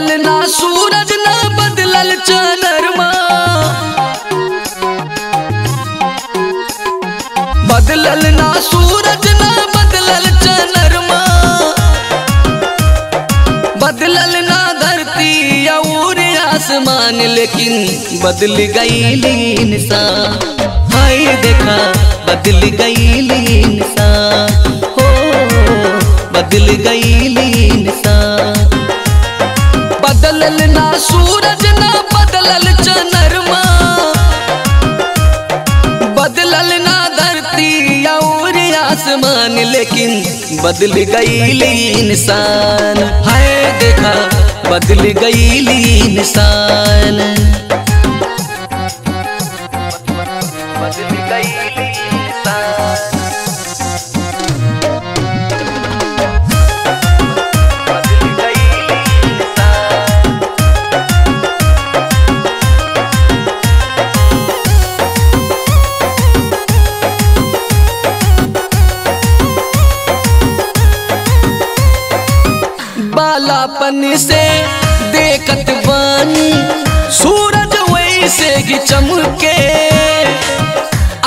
बदल ना सूरज ना बदल चंद्रमा बदल ना, सूरज ना बदल चंद्रमा बदल ना धरती और आसमान, लेकिन बदल गई इंसान। हाय देखा, बदल गई सा हो, बदल गई इंसान। बदलल ना, सूरज ना, बदलल चनरमा बदलल ना धरती और आसमान, लेकिन बदल गई इंसान। है देखा, बदल गई इंसान। बालापन से देखत बानी, सूरज वैसे ही चमके।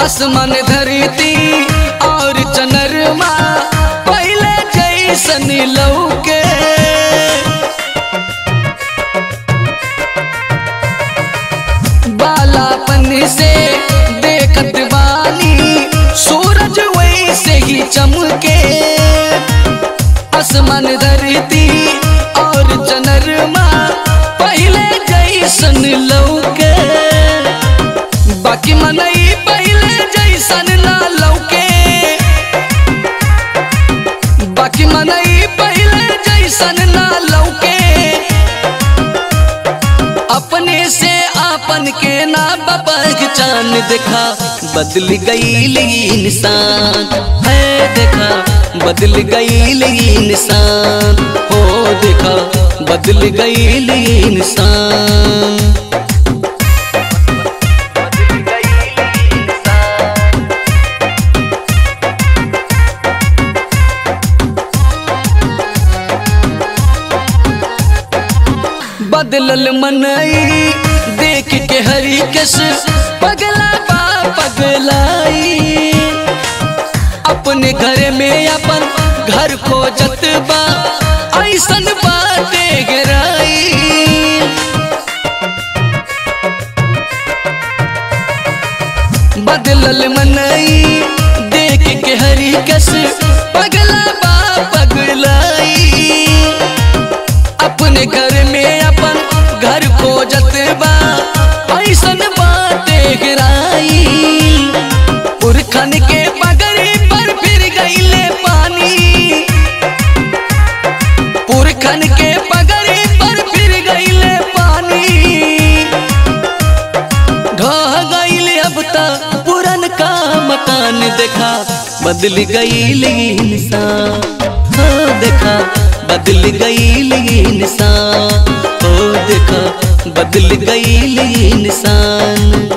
आसमान धरती और चंद्रमा पहले जैसन लौके। बालापन से देखत बानी, सूरज वैसे ही चमके। आसमान धरती जैसन लौके बाकी मनई पहले जैसन ना लौके बाकी मनई पहले जैसन ना आपन के ना पहचान देखा। बदल गई इंसान। है देखा, बदल गई इंसान। हो देखा, बदल गई इंसान। बदलल मनई देख के हरी कस पगला बा पगलाई। अपने घर में अपन घर को जतबा ऐसन बाते गिराई बदलल मनई देख के हरी कस पगला बा गिराई पुरखन के पगड़ी पर फिर गईले पानी। पुरखन के पगड़ी पर फिर गईले पानी। ढह गईले अब तक पुरन का मकान देखा। बदल गई इंसान। हाँ देखा, बदल गई इंसान। ओ, देखा, बदल गई इंसान।